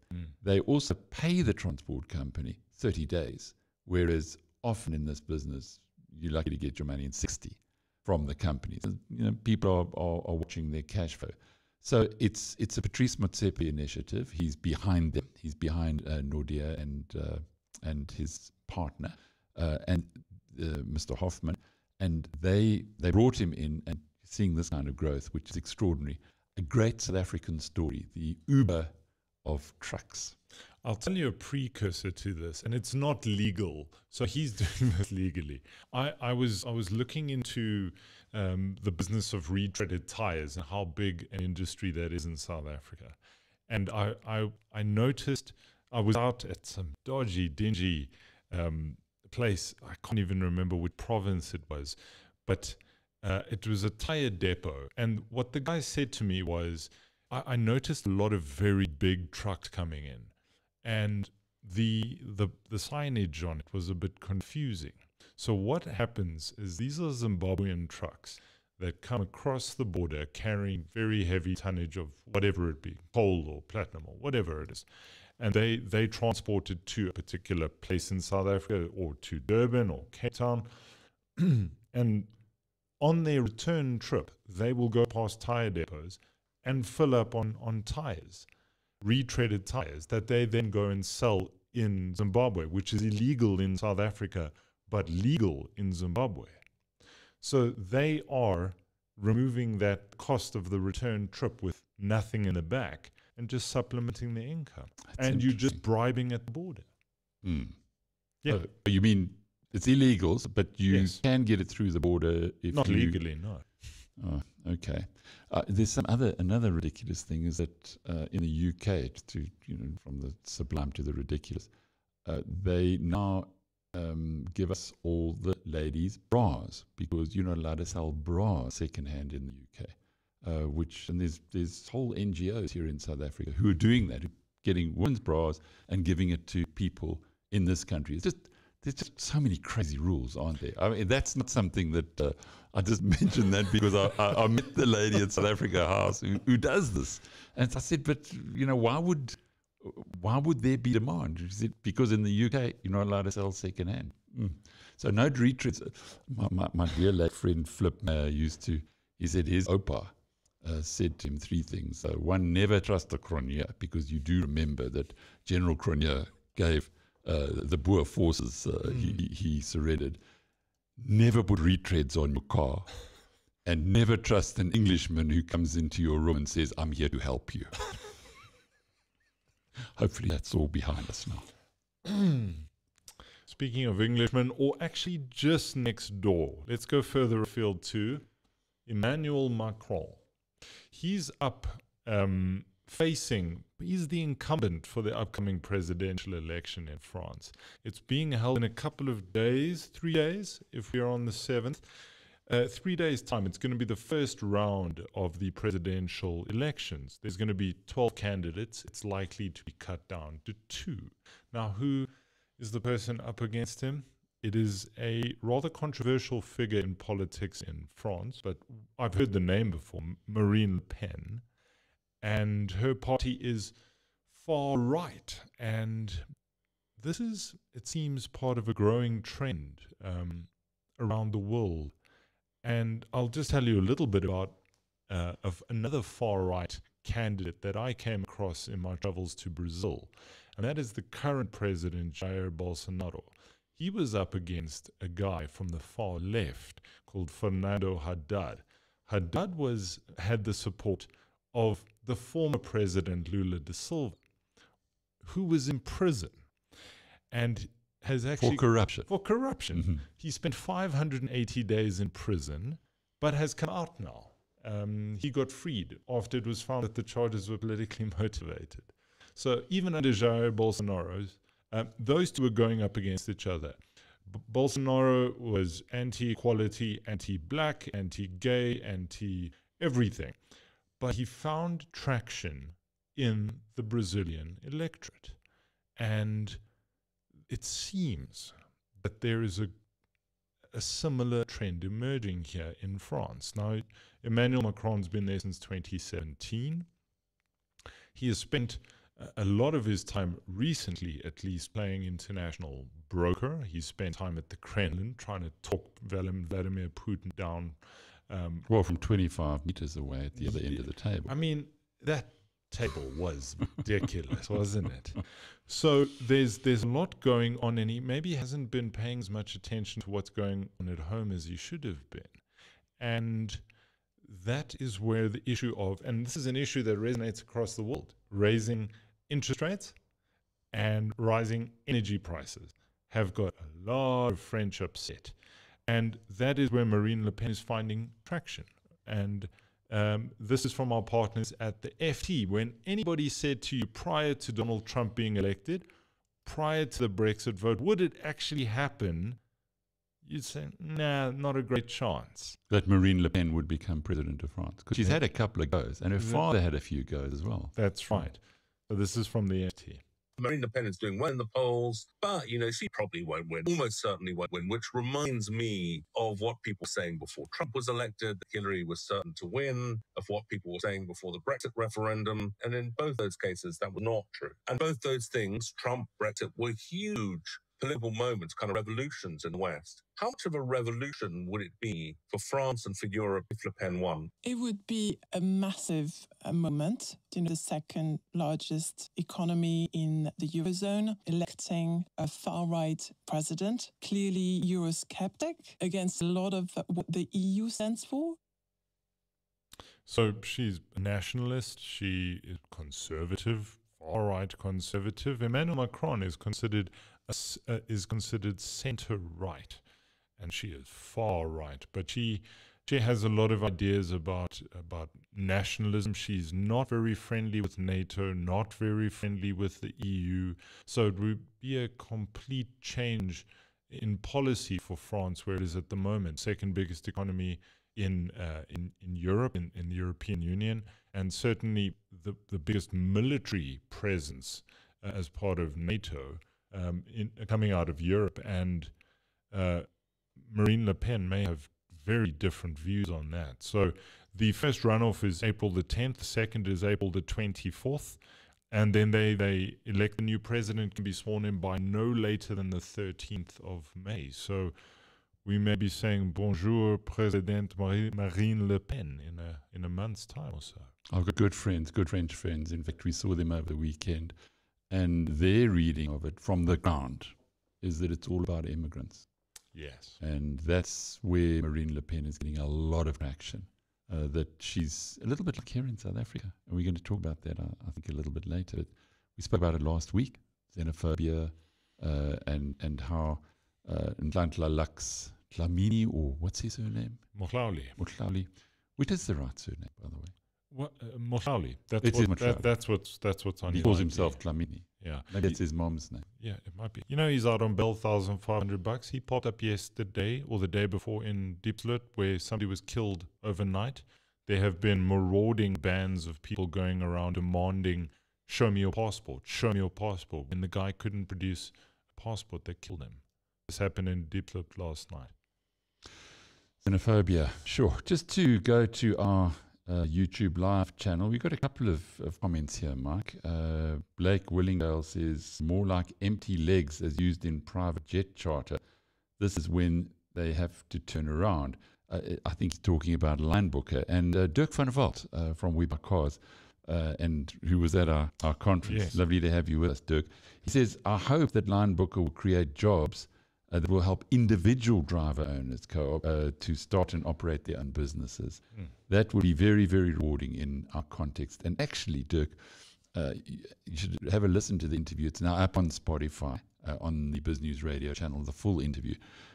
They also pay the transport company 30 days, whereas often in this business you're lucky to get your money in 60 from the companies. You know, people are, are, are watching their cash flow. So it's it's a Patrice Motsepe initiative. He's behind them. He's behind uh, Nordia and uh, and his partner uh, and uh, Mr. Hoffman, and they they brought him in and seeing this kind of growth, which is extraordinary. A great South African story, the Uber of trucks. I'll tell you a precursor to this, and it's not legal. So he's <laughs> doing this legally. I, I was I was looking into um, the business of retreaded tires and how big an industry that is in South Africa, and I I, I noticed I was out at some dodgy, dingy um, place. I can't even remember which province it was, but uh, it was a tire depot. And what the guy said to me was, I, I noticed a lot of very big trucks coming in, and the the the signage on it was a bit confusing. So what happens is these are Zimbabwean trucks that come across the border carrying very heavy tonnage of whatever it be, coal or platinum or whatever it is. And they, they transport it to a particular place in South Africa or to Durban or Cape Town. <clears throat> and on their return trip, they will go past tire depots and fill up on, on tires, retreaded tires that they then go and sell in Zimbabwe, which is illegal in South Africa, but legal in Zimbabwe. So they are removing that cost of the return trip with nothing in the back and just supplementing the income. That's and you're just bribing at the border. Hmm. Yeah. Oh, you mean it's illegal, but you Yes. can get it through the border if Not you, legally, no. Oh, okay. Uh, there's some other another ridiculous thing is that uh, in the UK, to you know, from the sublime to the ridiculous, uh, they now um, give us all the ladies bras because you're not allowed to sell bras secondhand in the UK. Uh, which and there's there's whole NGOs here in South Africa who are doing that, getting women's bras and giving it to people in this country. It's just there's just so many crazy rules, aren't there? I mean, that's not something that uh, I just <laughs> mentioned that because I, I, I met the lady at South Africa House who, who does this, and I said, but you know, why would why would there be demand? She said, because in the UK you're not allowed to sell secondhand. Mm. So no retreats. My, my, my dear late friend Flip used to. He said his opa uh, said to him three things. One, never trust a Cronje because you do remember that General Cronje gave uh, the Boer forces uh, he, he surrendered. Never put retreads on your car, and never trust an Englishman who comes into your room and says, "I'm here to help you." <laughs> Hopefully, that's all behind us now. <clears throat> Speaking of Englishmen, or actually just next door, let's go further afield to Emmanuel Macron. He's up um, facing, is the incumbent for the upcoming presidential election in France. It's being held in a couple of days, three days, if we're on the 7th. Uh, three days' time, it's going to be the first round of the presidential elections. There's going to be 12 candidates. It's likely to be cut down to two. Now, who is the person up against him? It is a rather controversial figure in politics in France, but I've heard the name before Marine Le Pen. And her party is far right. And this is, it seems, part of a growing trend um, around the world. And I'll just tell you a little bit about uh, of another far right candidate that I came across in my travels to Brazil, and that is the current president Jair Bolsonaro. He was up against a guy from the far left called Fernando Haddad. Haddad was had the support of the former president Lula da Silva, who was in prison and has actually For corruption. for corruption. Mhm. He spent 580 days in prison, but has come out now. Um, he got freed after it was found that the charges were politically <laughs> motivated. So even under Jair Bolsonaro, um, those two were going up against each other. B- Bolsonaro was anti-equality, anti-black, anti-gay, anti-everything, but he found traction in the Brazilian electorate, and it seems that there is a a similar trend emerging here in France. Now, Emmanuel Macron's been there since 2017. He has spent a- lot of his time recently, at least, playing international broker. He spent time at the Kremlin trying to talk Vladimir Putin down. Um, Well, from 25 meters away at the other end of the table. I mean, that table was ridiculous, wasn't it? So there's there's a lot going on, and he maybe hasn't been paying as much attention to what's going on at home as he should have been, and that is where the issue of, and this is an issue that resonates across the world, raising interest rates and rising energy prices have got a lot of French upset, and that is where Marine Le Pen is finding traction, and um, this is from our partners at the FT. When anybody said to you prior to Donald Trump being elected, prior to the Brexit vote, would it actually happen? You'd say, nah, not a great chance. That Marine Le Pen would become president of France because she's Yeah. had a couple of goes, and her Yeah. father had a few goes as well. That's right. So this is from the FT. Pen is doing well in the polls, but you know she probably won't win. Almost certainly won't win. Which reminds me of what people were saying before Trump was elected. that Hillary was certain to win. Of what people were saying before the Brexit referendum, and in both those cases that was not true. And both those things, Trump, Brexit, were huge political moments, kind of revolutions in the West. How much of a revolution would it be for France and for Europe if Le Pen won? It would be a massive uh, moment. You know, the second largest economy in the Eurozone, electing a far right president, clearly Eurosceptic, against a lot of what the EU stands for. So she's a nationalist. She is conservative, far right conservative. Emmanuel Macron is considered uh, is considered centre right, and she is far right. But she she has a lot of ideas about about nationalism. She's not very friendly with NATO, not very friendly with the EU. So it would be a complete change in policy for France, where it is at the moment, second biggest economy in uh, in in Europe, in, in the European Union, and certainly the the biggest military presence uh, as part of NATO um, in coming out of Europe. And uh, Marine Le Pen may have very different views on that. So the first runoff is April the 10th, second is April the 24th. And then they, they elect the new president, can be sworn in by no later than the 13th of May. So we may be saying bonjour, President Marine Le Pen, in a in a month's time or so. I've got good friends, good French friends. In fact, we saw them over the weekend, and their reading of it from the ground is that it's all about immigrants. Yes. And that's where Marine Le Pen is getting a lot of traction. Uh, that she's a little bit like here in South Africa. And we're going to talk about that, uh, I think, a little bit later. We spoke about it last week xenophobia uh, and, and how uh, Nhlanhla Lux Dlamini, or what's his surname? Mohlauli. Motlali, which is the right surname, by the way. What, uh, Mohlauli. That's, It what, that, that's, what's, that's what's on He calls himself Dlamini. Yeah. Maybe it's his mom's name. Yeah, it might be. You know, he's out on bail, thousand five hundred bucks. He popped up yesterday or the day before in Diepsloot, where somebody was killed overnight. There have been marauding bands of people going around demanding, "Show me your passport! Show me your passport!" And the guy couldn't produce a passport, they killed him. This happened in Diepsloot last night. Xenophobia, sure. Just to go to our uh, YouTube live channel, we've got a couple of, of comments here, Mike. Uh, Blake Willingdale says, more like empty legs as used in private jet charter. This is when they have to turn around. Uh, I think he's talking about Linebooker. And uh, Dirk van der Walt uh, from We Buy Cars, uh, and who was at our, our conference. Yes. Lovely to have you with us, Dirk. He says, I hope that Linebooker will create jobs uh, that will help individual driver owners co- uh, to start and operate their own businesses. That would be very, very rewarding in our context. And actually, Dirk, uh, you should have a listen to the interview. It's now up on Spotify, uh, on the BizNews Radio channel, the full interview,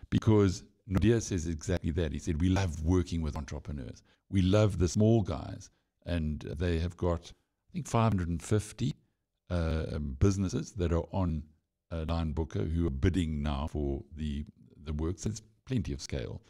because Nadia says exactly that. He said, We love working with entrepreneurs. We love the small guys, and they have got, I think, 550 uh, um, businesses that are on uh, Linebooker who are bidding now for the the work. So there's plenty of scale,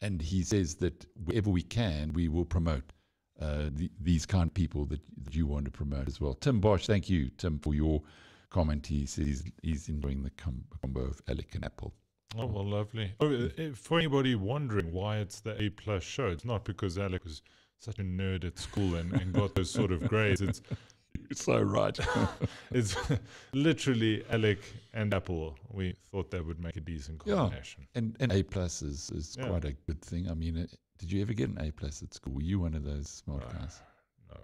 and he says that wherever we can, we will promote uh, the, these kind of people that, that you want to promote as well. Tim Bosch, thank you, Tim, for your comment. He says he's, he's enjoying the com- combo of Alec and Appel. Oh well, lovely. Oh, uh, uh, for anybody wondering why it's the A plus show, it's not because Alec was such a nerd at school and, and got those sort of grades. It's <laughs> You're so right. <laughs> it's literally Alec and Appel. We thought that would make a decent combination. Yeah. and and A plus is, is Yeah. quite a good thing. I mean, uh, did you ever get an A plus at school? Were you one of those smart Uh, guys? No,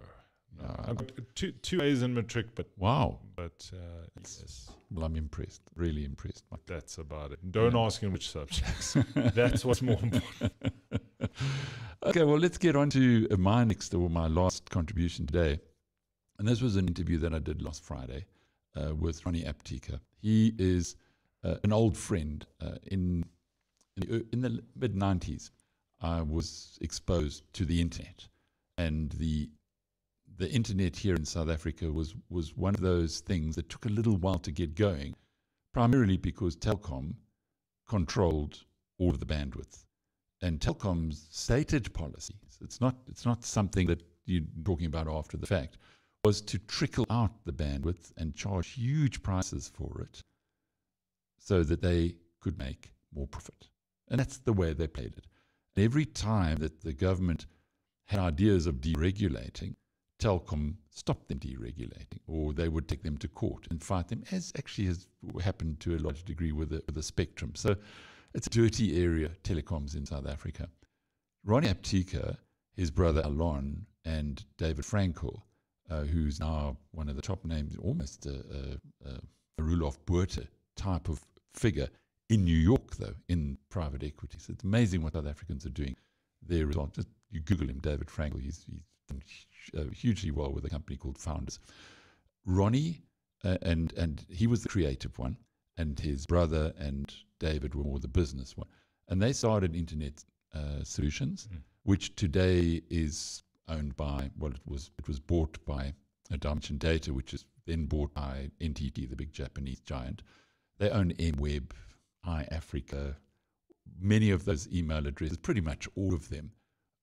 no. No. I got two two A's in matric, but Wow. but uh, yes, Well, I'm impressed. Really impressed. Mike. that's about it. Don't ask him which subjects. <laughs> that's what's more important. okay, well, let's get on to my next or my last contribution today. And this was an interview that I did last Friday uh, with Ronnie Apteker. He is uh, an old friend. Uh, in in the, the mid 90s, I was exposed to the internet. And the the internet here in South Africa was, was one of those things that took a little while to get going primarily because Telkom controlled all of the bandwidth. And Telkom's stated policies. it's not, it's not something that you're talking about after the fact, was to trickle out the bandwidth and charge huge prices for it so that they could make more profit. And that's the way they played it. And every time that the government had ideas of deregulating, Telkom stopped them deregulating, or they would take them to court and fight them, as actually has happened to a large degree with the, with the spectrum. So it's a dirty area, telecoms in South Africa. Ronnie Apteker, his brother Alon, and David Frankel, uh, who's now one of the top names, almost a, a, a Roelof Botha type of figure in New York, though, in private equity. So it's amazing what South Africans are doing well. Just you Google him, David Frankel. He's, he's done uh, hugely well with a company called Founders. Ronnie, uh, and and he was the creative one, and his brother and David were more the business one, and they started Internet uh, Solutions, mm. which today is owned by well, it was it was bought by Dimension Data, which is then bought by NTT, the big Japanese giant. They own MWeb, iAfrica, many of those email addresses, pretty much all of them,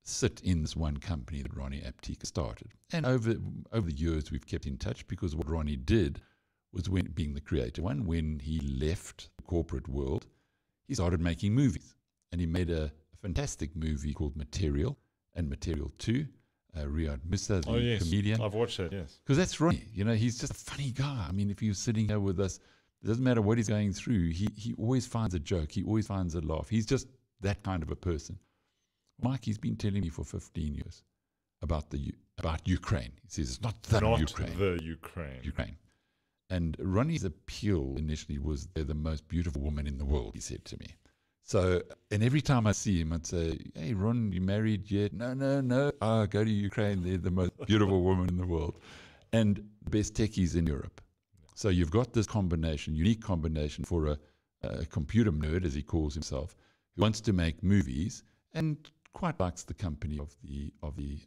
sit in this one company that Ronnie Apteker started. And over over the years, we've kept in touch because what Ronnie did was when being the creator one, when he left the corporate world, he started making movies, and he made a, fantastic movie called Material and Material Two. Uh, Moosa, the oh, yes. comedian. I've watched that, yes. Because that's Ronnie. You know, he's just a funny guy. I mean, if he was sitting here with us, it doesn't matter what he's going through, he, he always finds a joke, he always finds a laugh. He's just that kind of a person. Mike, he's been telling me for 15 years about the about Ukraine. He says it's not the not Ukraine. the Ukraine. Ukraine. And Ronnie's appeal initially was they're the most beautiful woman in the world, he said to me. So, and every time I see him, I'd say, Hey, Ron, you married yet? No, no, no. Ah, go to Ukraine. They're the most beautiful <laughs> woman in the world. And the best techies in Europe. So you've got this combination, unique combination for a, a computer nerd, as he calls himself, who wants to make movies and quite likes the company of the of the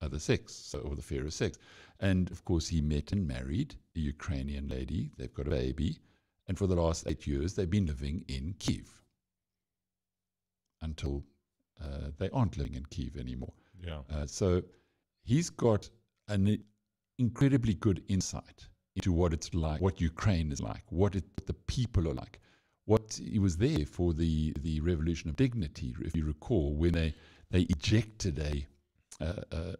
other sex, so or the fairer sex. And of course, he met and married a Ukrainian lady. They've got a baby, and for the last eight years, they've been living in Kyiv until uh, they aren't living in Kyiv anymore. Yeah. Uh, so he's got an incredibly good insight into what it's like, what Ukraine is like, what it, the people are like what he was there for the the revolution of dignity, if you recall, when they they ejected a a, a,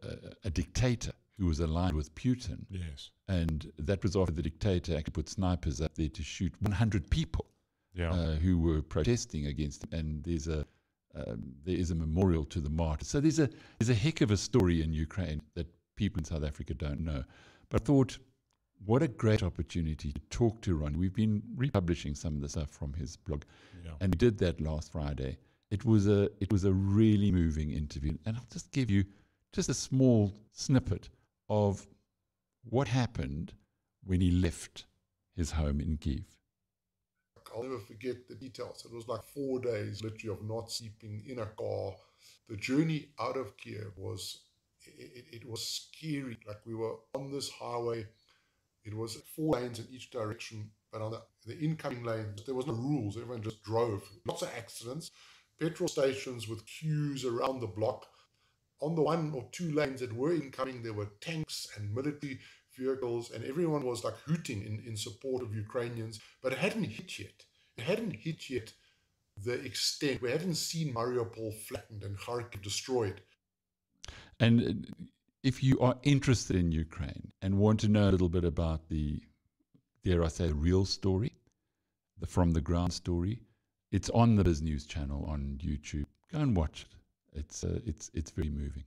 a dictator who was aligned with Putin. Yes, and that was after the dictator actually put snipers up there to shoot 100 people yeah. uh, who were protesting against him. And there's a um, there is a memorial to the martyrs. So there's a there's a heck of a story in Ukraine that people in South Africa don't know. But I thought what a great opportunity to talk to Ron. We've been republishing some of the stuff from his blog, yeah. and we did that last Friday. It was a it was a really moving interview, and I'll just give you just a small snippet of what happened when he left his home in Kyiv. I'll never forget the details. It was like four days, literally, of not sleeping in a car. The journey out of Kyiv was it, it was scary. Like we were on this highway it was four lanes in each direction, but on the, the incoming lanes, there was no rules. Everyone just drove. Lots of accidents. Petrol stations with queues around the block. On the one or two lanes that were incoming, there were tanks and military vehicles, and everyone was like hooting in, in support of Ukrainians. But it hadn't hit yet. It hadn't hit yet the extent. We hadn't seen Mariupol flattened and Kharkiv destroyed. And if you are interested in Ukraine and want to know a little bit about the, dare I say, real story, the from the ground story, it's on the BizNews channel on YouTube. Go and watch it. It's uh, it's it's very moving.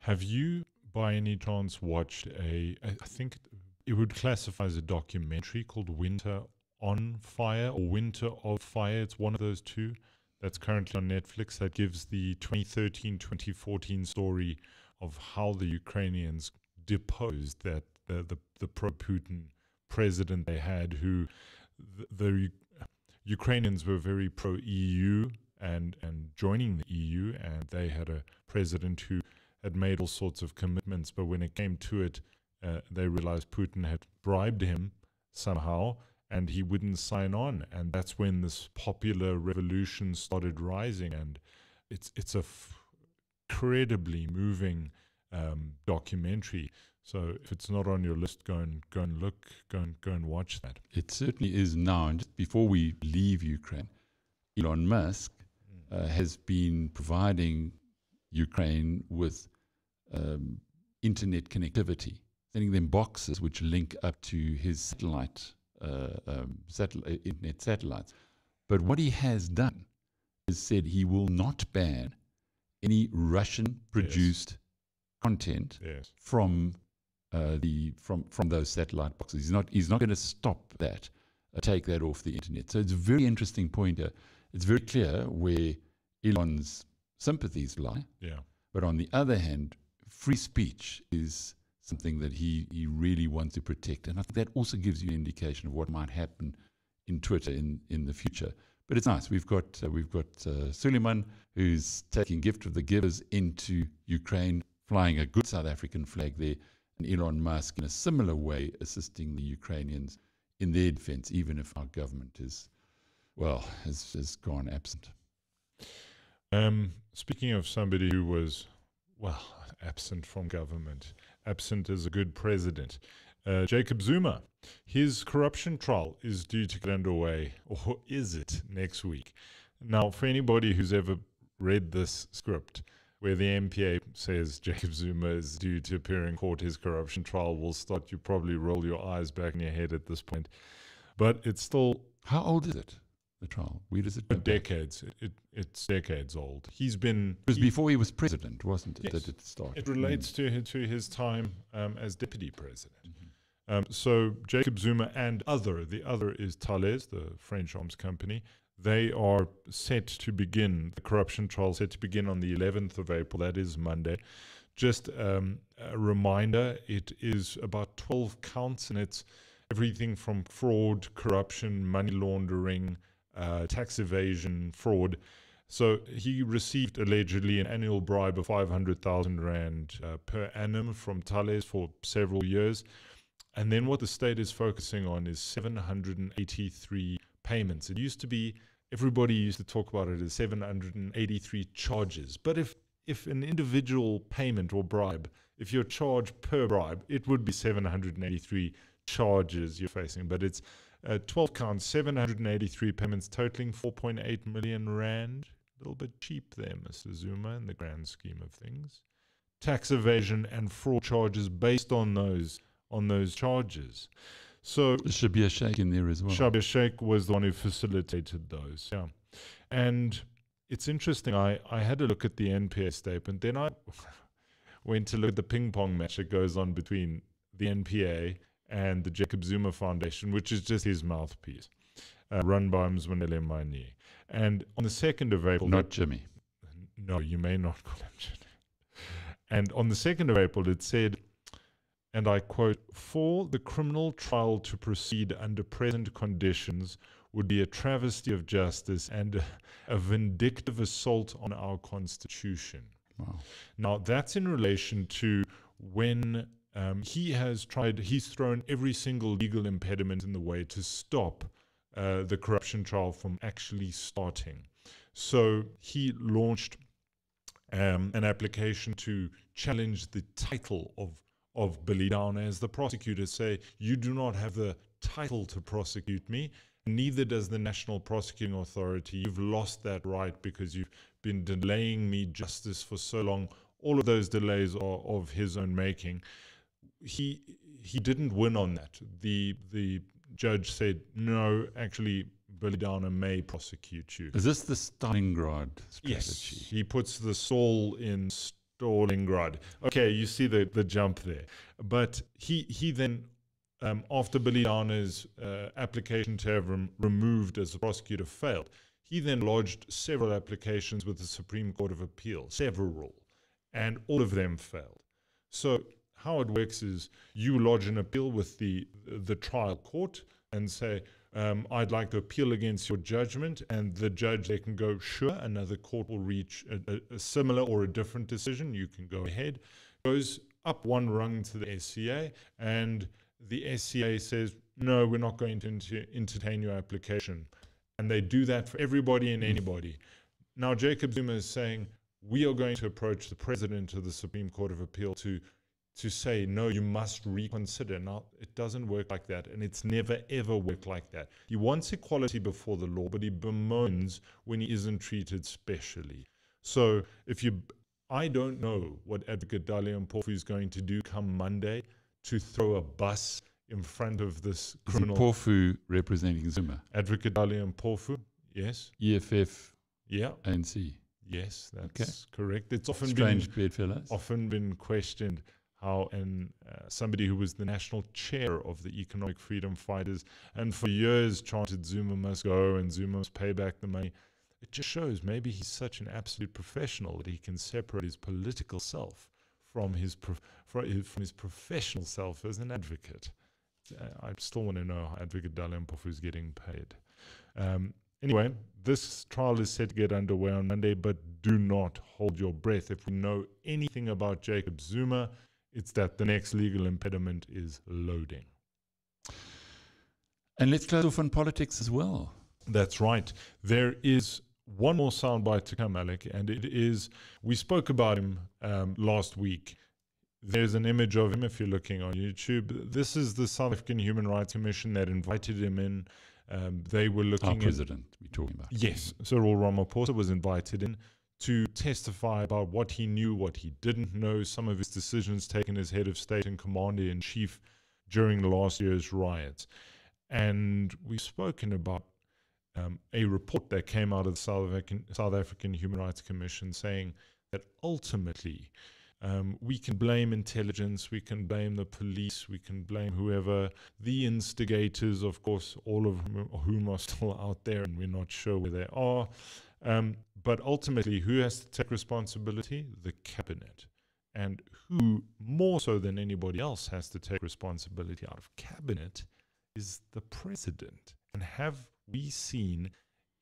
Have you, by any chance, watched a? I think it would classify as a documentary called Winter on Fire or Winter of Fire. It's one of those two that's currently on Netflix that gives the 2013 2014 story of how the Ukrainians deposed that the the, the pro Putin president they had, who the, the Ukrainians were very pro EU and and joining the EU, and they had a president who had made all sorts of commitments, but when it came to it, uh, they realized Putin had bribed him somehow, and he wouldn't sign on. And that's when this popular revolution started rising. And it's it's a incredibly moving um, documentary. So if it's not on your list, go and go and look, go and go and watch that. It certainly is now. And just before we leave Ukraine, Elon Musk uh, has been providing Ukraine with um, internet connectivity, sending them boxes which link up to his satellite, um, satellite internet satellites. But what he has done is said he will not ban any Russian-produced content Yes. from uh, the from from those satellite boxes. He's not he's not going to stop that, uh, take that off the internet. So it's a very interesting point here. It's very clear where Elon's sympathies lie. Yeah. But on the other hand, free speech is something that he, he really wants to protect. And I think that also gives you an indication of what might happen in Twitter in, in the future. But it's nice. We've got uh, we've got uh, Sooliman who's taking gift of the givers into Ukraine, flying a good South African flag there, and Elon Musk in a similar way assisting the Ukrainians in their defense, even if our government is, well, has, has gone absent. Um, speaking of somebody who was, well, absent from government, absent as a good president, uh, Jacob Zuma, his corruption trial is due to get underway, <laughs> or is it next week? Now, for anybody who's ever read this script, where the NPA says Jacob Zuma is due to appear in court, his corruption trial will start. You probably roll your eyes back in your head at this point, but it's still How old is it, the trial? Where does it go decades. It, it it's decades old. He's been It was he- before he was president, wasn't it? Yes. That it started. It relates to his, to his time um, as deputy president. Mm-hmm. Um, so Jacob Zuma and other, the other is Thales, the French arms company. They are set to begin the corruption trial, set to begin on the 11th of April. That is Monday. Just um, a reminder: it is about 12 counts, and it's everything from fraud, corruption, money laundering, uh, tax evasion, fraud. So he received allegedly an annual bribe of 500,000 rand uh, per annum from Thales for several years. And then what the state is focusing on is 783 payments. It used to be everybody used to talk about it as 783 charges. But if if an individual payment or bribe, if you're charged per bribe, it would be 783 charges you're facing. But it's uh, 12 counts, 783 payments totaling 4.8 million rand. A little bit cheap there, Mr. Zuma, in the grand scheme of things. Tax evasion and fraud charges based on those on those charges. So There should be a shake in there as well. Schabir Shaik was the one who facilitated those. Yeah. And it's interesting. I, I had a look at the NPA statement. Then I <laughs> went to look at the ping pong match that goes on between the NPA and the Jacob Zuma Foundation, which is just his mouthpiece, uh, run by Mzwanele Manyi. And on the 2nd of April, Not Jimmy. no, you may not call him Jimmy. And on the 2nd of April, it said, and I quote, for the criminal trial to proceed under present conditions would be a travesty of justice and a, a vindictive assault on our Constitution. Wow. Now, that's in relation to when um, he has tried, he's thrown every single legal impediment in the way to stop uh, the corruption trial from actually starting. So he launched um, an application to challenge the title of of Billy Downer as the prosecutors say you do not have the title to prosecute me neither does the national prosecuting authority. You've lost that right because you've been delaying me justice for so long. All of those delays are of his own making he he didn't win on that the the judge said no actually Billy Downer may prosecute you Is this the Stalingrad strategy? Yes, he puts the soul in Stalingrad. Okay, you see the, the jump there. But he he then, um, after Billy Downer's uh, application to have rem- removed as a prosecutor failed, he then lodged several applications with the Supreme Court of Appeal, several, and all of them failed. So how it works is you lodge an appeal with the the trial court and say, um, I'd like to appeal against your judgment, and the judge they can go, sure, another court will reach a, a, similar or a different decision. You can go ahead. Goes up one rung to the SCA, and the SCA says, no, we're not going to enter- entertain your application. And they do that for everybody and anybody. Now, Jacob Zuma is saying, we are going to approach the president of the Supreme Court of Appeal to to say no you must reconsider. Now it doesn't work like that and it's never ever worked like that. He wants equality before the law but he bemoans when he isn't treated specially. So if you i don't know what advocate Dalian Mpofu is going to do come monday to throw a bus in front of this criminal Mpofu representing Zuma? advocate Dalian Mpofu yes. EFF, yeah. ANC. yes that's correct. It's often Strange been bedfellows. often been questioned how and uh, somebody who was the national chair of the economic freedom fighters and for years chanted Zuma must go and Zuma must pay back the money. It just shows maybe he's such an absolute professional that he can separate his political self from his from his professional self as an advocate. Uh, I still want to know how Advocate Dalian Mpofu is getting paid. Um, anyway, this trial is set to get underway on Monday, but do not hold your breath. If we know anything about Jacob Zuma, it's that the next legal impediment is loading. And let's close off on politics as well. That's right. There is one more soundbite to come, Alec, and it is we spoke about him um, last week. There's an image of him if you're looking on YouTube. This is the South African Human Rights Commission that invited him in. Um, they were looking Our at- president, we're talking about. Yes, Cyril Ramaphosa was invited in to testify about what he knew, what he didn't know, some of his decisions taken as head of state and commander in chief during last year's riots. And we've spoken about um, a report that came out of the South African, South African Human Rights Commission saying that ultimately um, we can blame intelligence, we can blame the police, we can blame whoever, the instigators, of course, all of whom are still out there and we're not sure where they are. Um, but ultimately, who has to take responsibility? The cabinet. And who, more so than anybody else, has to take responsibility out of cabinet is the president. And have we seen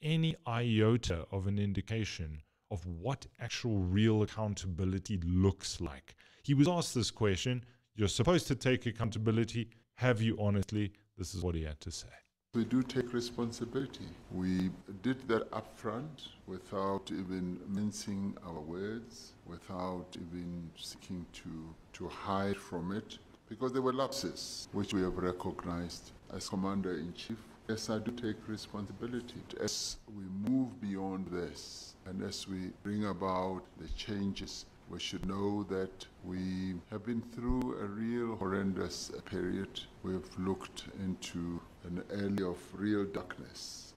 any iota of an indication of what actual real accountability looks like? He was asked this question You're supposed to take accountability. Have you honestly? This is what he had to say. We do take responsibility. We did that upfront without even mincing our words, without even seeking to, to hide from it, because there were lapses which we have recognized as Commander in Chief. Yes, I do take responsibility. As we move beyond this and as we bring about the changes, we should know that we have been through a real horrendous period. We've looked into an area of real darkness.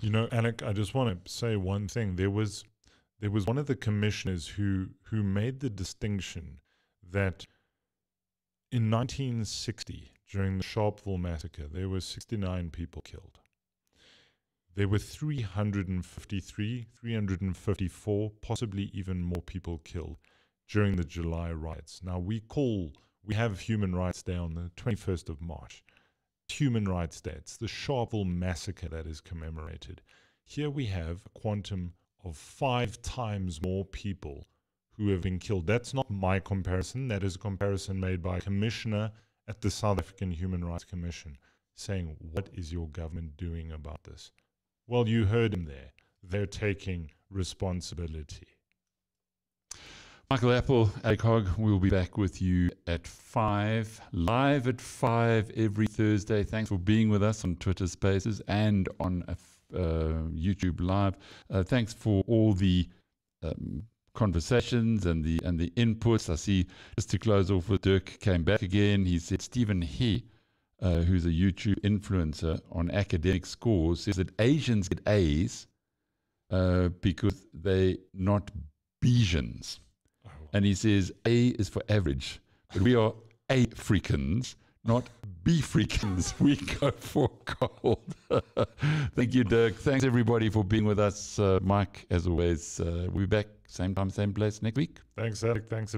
You know, Alec, I just want to say one thing. There was there was one of the commissioners who who made the distinction that in 1960, during the Sharpeville massacre, there were 69 people killed. There were 353, 354, possibly even more people killed during the July riots. Now we call we have Human Rights Day on the 21st of March. Human Rights Day. It's the Sharpeville massacre that is commemorated. Here we have a quantum of five times more people who have been killed. That's not my comparison. That is a comparison made by a commissioner at the South African Human Rights Commission saying, What is your government doing about this? Well, you heard him there. They're taking responsibility. Michael Appel, Alec Hogg, we'll be back with you at 5, live at 5 every Thursday. Thanks for being with us on Twitter Spaces and on uh, YouTube Live. Uh, thanks for all the um, conversations and the and the inputs. I see, just to close off with Dirk came back again. He said Steven He, uh, who's a YouTube influencer on academic scores, says that Asians get A's uh, because they're not Bayesians. And he says A is for average, but we are A freakins, not B freakins. <laughs> We go for gold. <laughs> Thank you, Dirk. Thanks everybody for being with us. Uh, Mike, as always, uh, we'll be back same time, same place next week. Thanks, Alec. Thanks.